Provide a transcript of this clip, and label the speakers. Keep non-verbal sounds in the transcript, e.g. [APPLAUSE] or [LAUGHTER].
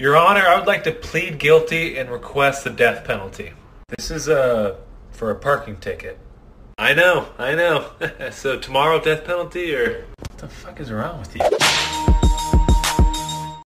Speaker 1: Your Honor, I would like to plead guilty and request the death penalty. This is uh for a parking ticket. I know, I know. [LAUGHS] so tomorrow death penalty or what the fuck is wrong with you?